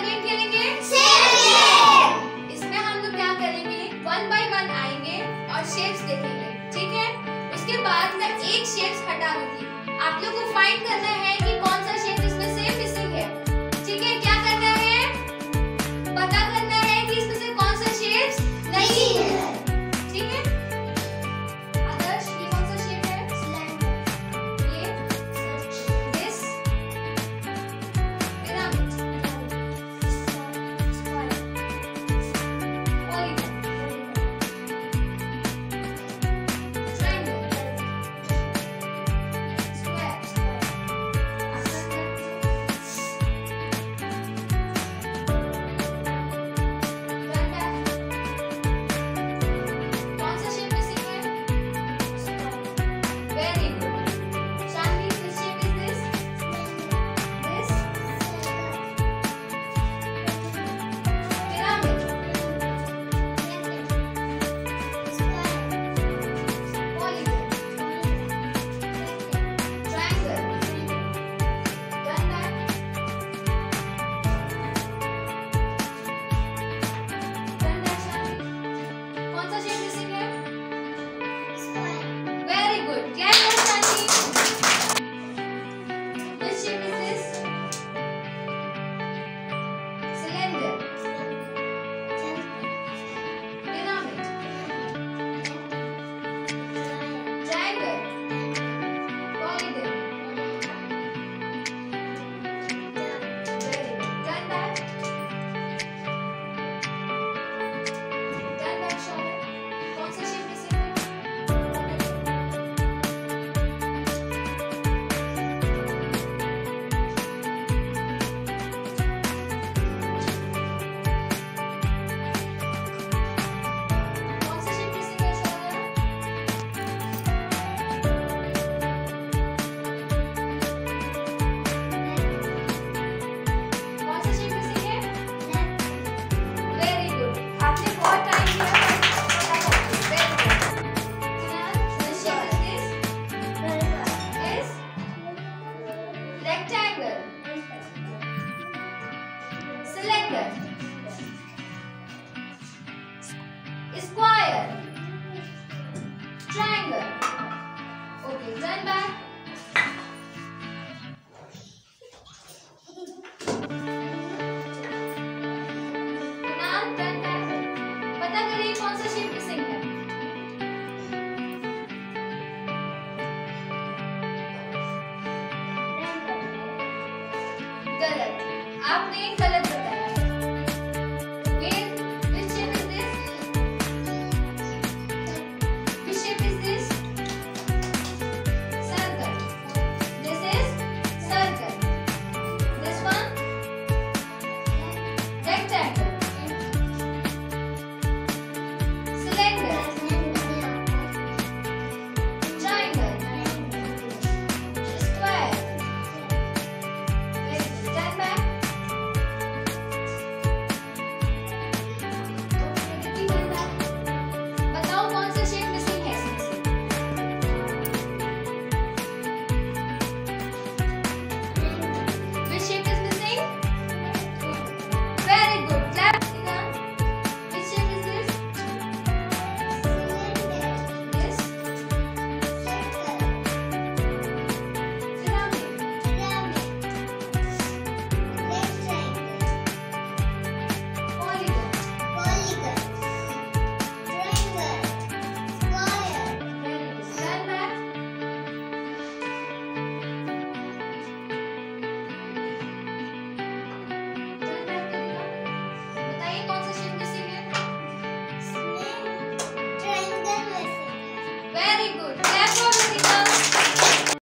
Content खेलेंगे। इसमें हम लोग क्या करेंगे? वन बाय वन आएँगे और शेप्स देखेंगे। ठीक है? उसके बाद मैं एक शेप्स हटा दूँगी। आप लोग को फाइंड करना rectangle, cylinder, square, triangle. Okay, turn back. आपने गलत